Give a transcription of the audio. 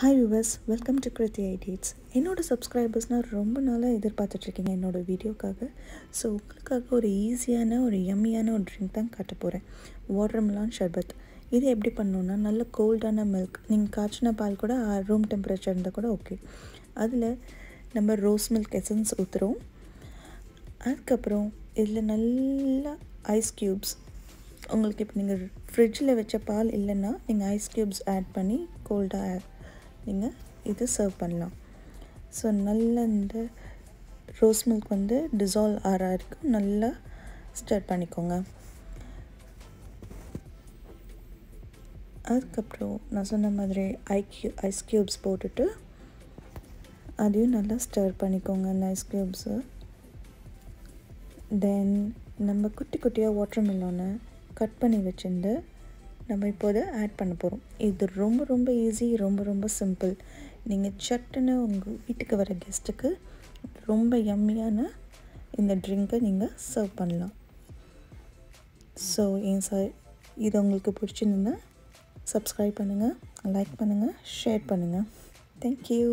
Hi viewers welcome to Kriti idiots என்னோடய சப்ஸ்கிரைபர்ஸ்னால் ரொம்ப நாளாக எதிர்பார்த்துட்ருக்கீங்க என்னோடய வீடியோக்காக. ஸோ உங்களுக்காக ஒரு ஈஸியான ஒரு எம்மியான ஒரு ட்ரிங்க் தான் காட்ட போகிறேன் வாட்டர்மெலான் ஷர்பத் இது எப்படி பண்ணணுன்னா நல்ல கோல்டான மில்க் நீங்கள் காய்ச்சின பால் கூட ரூம் டெம்பரேச்சர் இருந்தால் கூட ஓகே அதில் நம்ம ரோஸ் மில்க் எசன்ஸ் ஊற்றுறோம் அதுக்கப்புறம் இதில் நல்லா ஐஸ் க்யூப்ஸ் உங்களுக்கு இப்போ நீங்கள் ஃப்ரிட்ஜில் வச்ச பால் இல்லைன்னா நீங்கள் ஐஸ் க்யூப்ஸ் ஆட் பண்ணி கோல்டாக நீங்கள் இது சர்வ் பண்ணலாம். ஸோ நல்ல இந்த ரோஸ் மில்க் வந்து டிசால்வ் ஆற வரைக்கும் நல்லா ஸ்டர் பண்ணிக்கோங்க. அதுக்கப்புறம் நான் சொன்ன மாதிரி ஐ கியூ ஐஸ் க்யூப்ஸ் போட்டுட்டு அதையும் நல்லா ஸ்டர் பண்ணிக்கோங்க அந்த ஐஸ் க்யூப்ஸு தென் நம்ம குட்டி குட்டியாக வாட்டர் மெலோனை கட் பண்ணி வச்சுருந்து நம்ம இப்போதை ஆட் பண்ண போகிறோம் இது ரொம்ப ரொம்ப ஈஸி ரொம்ப ரொம்ப சிம்பிள் நீங்கள் சட்டுன்னு உங்கள் வீட்டுக்கு வர கெஸ்ட்டுக்கு ரொம்ப எம்மியான இந்த ட்ரிங்கை நீங்கள் சர்வ் பண்ணலாம். ஸோ ஏன் சார் இது உங்களுக்கு பிடிச்சிருந்தா சப்ஸ்கிரைப் பண்ணுங்கள் லைக் பண்ணுங்கள் ஷேர் பண்ணுங்கள் தேங்க்யூ